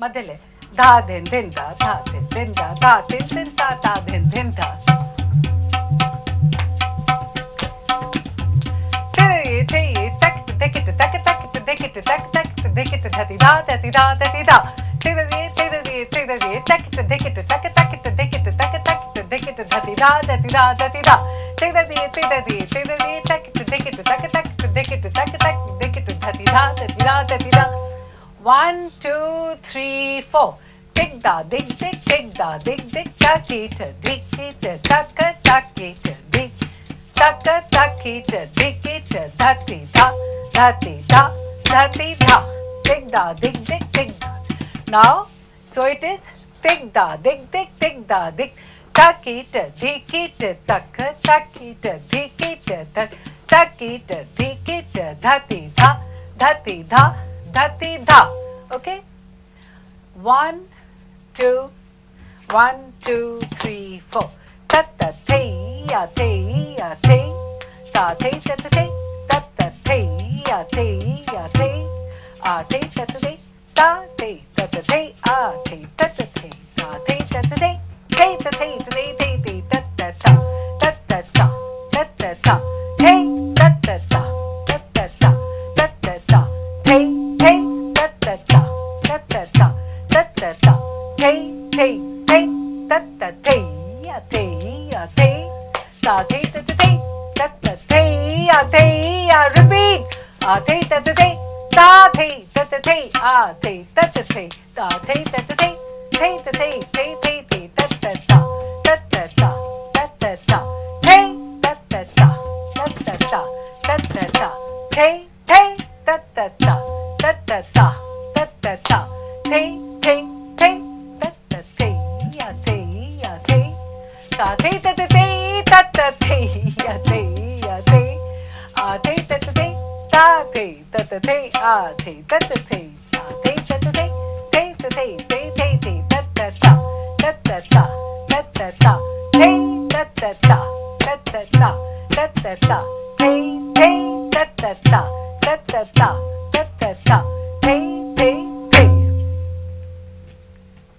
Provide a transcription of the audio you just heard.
ಮಧ್ಯಲೆ Dha then then Dha Dha then then Dha Dha then then Dha Dha then then Dha One, two, three, four. Dig da, dig, dig, dig da, dig, dig, da, kita, dig, kita, taka, takita, dig. Taka, takita, dig, kita, dati, da, dati, da, dati, da. Dig da, dig, dig, dig da. Now, so it is dig da, dig, dig, dig da, dig. Takita, dikita, taka, takita, dikita, tak, takita, dikita, dati, da, dati, da, dati, da. Okay? One, two, one, two, three, four. Ta ta te ya te ya te. Ta te ta ta te. Ta ta te ya te ya te. A te ta ta te. Ta te ta ta te. A te ta Ta ta. Te te te. Ta ta te ya te ya te. Ta te ta ta te. Ta ta te ya te ya. Repeat. A te ta ta te. Ta te ta ta te. A te ta ta te. Ta te ta ta te. Te ta te te te te. Ta ta ta. Ta ta ta. Ta ta ta. Te ta ta ta. Ta ta ta. Ta ta ta. Te te ta. Ta ta ta. Ta ta ta. Te te te. Ta te ta ta te. Ta ta te ya te ya te. A te ta ta te. Ta te ta ta te. A te ta ta te. A te ta ta